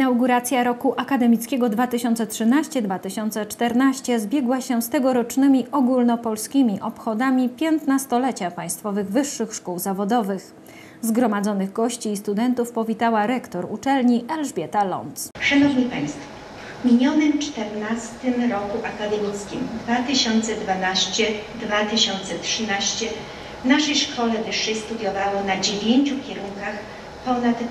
Inauguracja roku akademickiego 2013-2014 zbiegła się z tegorocznymi ogólnopolskimi obchodami 15-lecia Państwowych Wyższych Szkół Zawodowych. Zgromadzonych gości i studentów powitała rektor uczelni Elżbieta Ląc. Szanowni Państwo, w minionym 14 roku akademickim 2012-2013 w naszej szkole wyższej studiowało na dziewięciu kierunkach ponad 2,5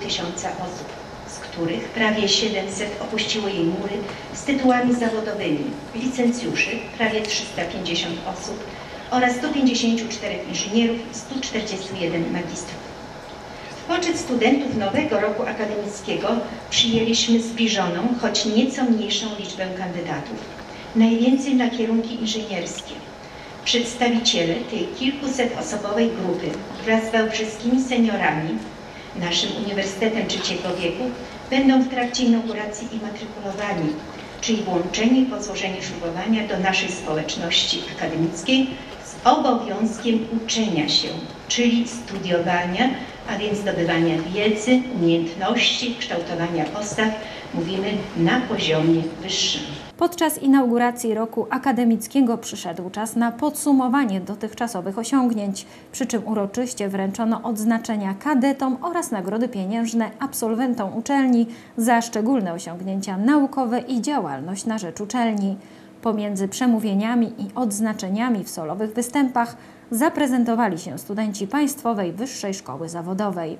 tysiąca osób, z których prawie 700 opuściło jej mury z tytułami zawodowymi, licencjuszy prawie 350 osób oraz 154 inżynierów i 141 magistrów. W poczet studentów nowego roku akademickiego przyjęliśmy zbliżoną, choć nieco mniejszą liczbę kandydatów. Najwięcej na kierunki inżynierskie. Przedstawiciele tej kilkusetosobowej grupy wraz z wałbrzyskimi seniorami, naszym Uniwersytetem Trzeciego Wieku, będą w trakcie inauguracji immatrikulowani, czyli włączeni po złożeniu ślubowania do naszej społeczności akademickiej obowiązkiem uczenia się, czyli studiowania, a więc zdobywania wiedzy, umiejętności, kształtowania postaw, mówimy na poziomie wyższym. Podczas inauguracji roku akademickiego przyszedł czas na podsumowanie dotychczasowych osiągnięć, przy czym uroczyście wręczono odznaczenia kadetom oraz nagrody pieniężne absolwentom uczelni za szczególne osiągnięcia naukowe i działalność na rzecz uczelni. Pomiędzy przemówieniami i odznaczeniami w solowych występach zaprezentowali się studenci Państwowej Wyższej Szkoły Zawodowej.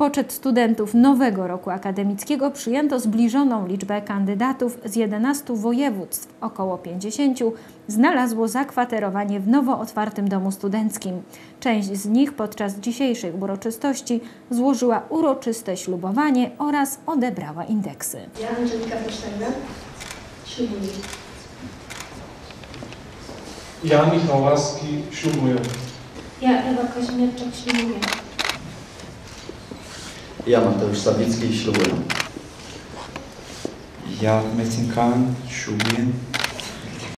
Poczet studentów nowego roku akademickiego przyjęto zbliżoną liczbę kandydatów z 11 województw. Około 50 znalazło zakwaterowanie w nowo otwartym domu studenckim. Część z nich podczas dzisiejszych uroczystości złożyła uroczyste ślubowanie oraz odebrała indeksy. Ja, Angelika Posztegna, ślubuję. Ja, Michał Łaski, ślubuję. Ja, Ewa Kazimierczak, ślubuję. Ja, Mateusz Sawicki, ślubuję. Ja, Metin Kaan, ślubuję.